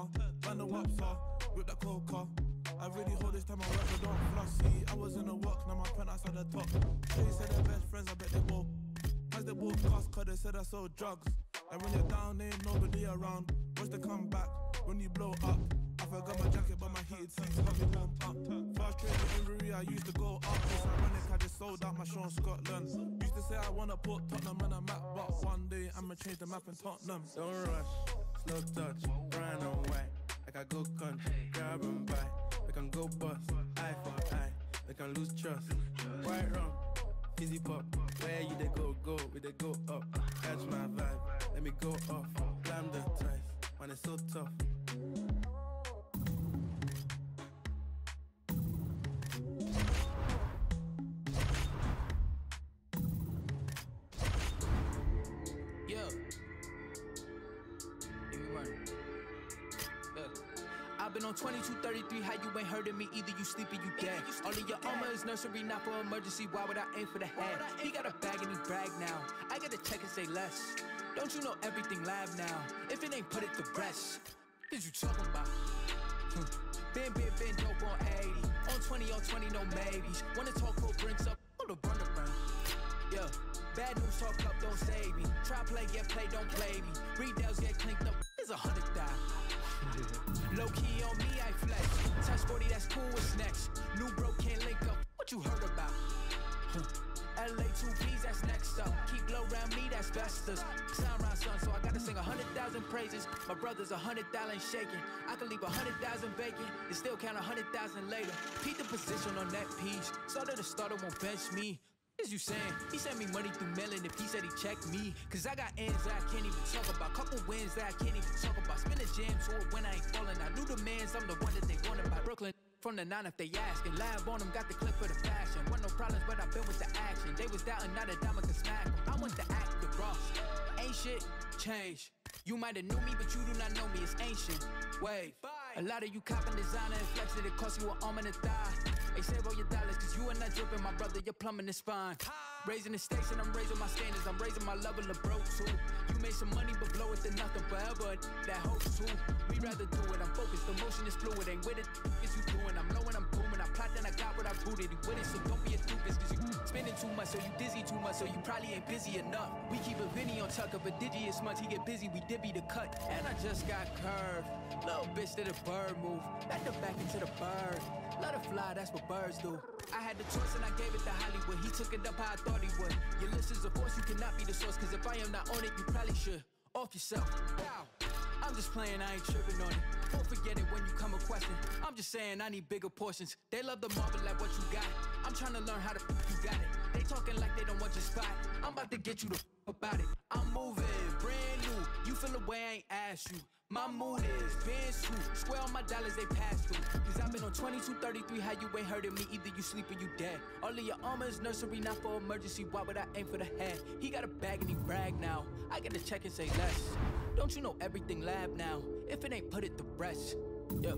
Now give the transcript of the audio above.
car, the. I really hold this time I work, I don't floss. See, I was in the work, now my penthouse at the top. They said they're best friends, I bet they both. As they walk past, cause they said I sold drugs. And when you're down, ain't nobody around. Watch the comeback when you blow up. I forgot my jacket, but my heated seats got me warm up. First trade injury, I used to go up. It's ironic, I just sold out my show in Scotland. Used to say I wanna put Tottenham on a map, but one day I'ma change the map in Tottenham. Don't rush, slow touch, I go country, grab and buy. We can go bust, eye for eye. We can lose trust. Right wrong, fizzy pop. Where you they go, go, we they go up. Catch my vibe, let me go off. Climb the ties, man, it's so tough. I've been on 2233, how you ain't hurting me either, you sleeping, you dead. All of your armor is nursery, not for emergency, why would I aim for the head? He got a bag and he brag now, I gotta check and say less. Don't you know everything live now? If it ain't put it to rest, is you talking about? Hmm. Been, been, been dope on 80, on 20, on 20, no maybes. Wanna talk, cool brings up, on the run around. Yeah. Bad news talk up, don't save me. Try play, get play, don't play me. Retails get clinked next? New bro can't link up, what you heard about? LA 2Bs, that's next up. Keep low around me, that's Vestas. Sound round son, so I gotta sing a hundred thousand praises. My brother's a hundred thousand shaking. I can leave a hundred thousand vacant and still count a hundred thousand later. Peep the position on that piece. Started the starter won't bench me. Is you saying he sent me money through mailing if he said he checked me? Cause I got ends that I can't even talk about. Couple wins that I can't even talk about. Spin a jam to it when I ain't falling. I knew the mans, I'm the one that they wanted by Brooklyn. From the nine if they asking. Lab on them, got the clip for the fashion. Want no problems, but I've been with the action. They was doubting, not a diamond can smack 'em. I want the act, the Ross. Ain't shit, change. You might have knew me, but you do not know me. It's ancient. Wave. A lot of you copping designer and flexing, it cost you an arm and a thigh. They save all your dollars, cause you are not dripping, my brother, you're plumbing is fine. Raising the stakes and I'm raising my standards, I'm raising my level of broke too. You made some money, but it to nothing forever. That hopes too. We rather do it, I'm focused, the motion is fluid, ain't with it. Is you doing? I'm and I'm booming, I plot then I got what I booted. You with it, so don't be a doofus, cause you spending too much, so you dizzy too much, so you probably ain't busy enough. We keep a Vinny on tuck up a digious month, he get busy, we dibby the cut. And I just got curved. Little bitch did a bird move, back to back into the bird. Let her fly, that's what birds do. I had the choice and I gave it to Hollywood. He took it up how I thought he would. Your list is a force, you cannot be the source. Cause if I am not on it, you probably should. Off yourself. I'm just playing, I ain't tripping on it. Don't forget it when you come a question. I'm just saying I need bigger portions. They love the marvel at what you got. I'm trying to learn how to f- you got it. They talking like they don't want your spot. I'm about to get you the f- about it. I'm moving, brand new. You feel the way I ain't asked you. My mood is swoop. Square on my dollars, they pass through. Cause I've been on 2233, how you ain't heard of me. Either you sleep or you dead. All of your armor is nursery, not for emergency. Why would I aim for the head? He got a bag and he brag now. I get to check and say less. Don't you know everything lab now? If it ain't put it to rest. Yeah.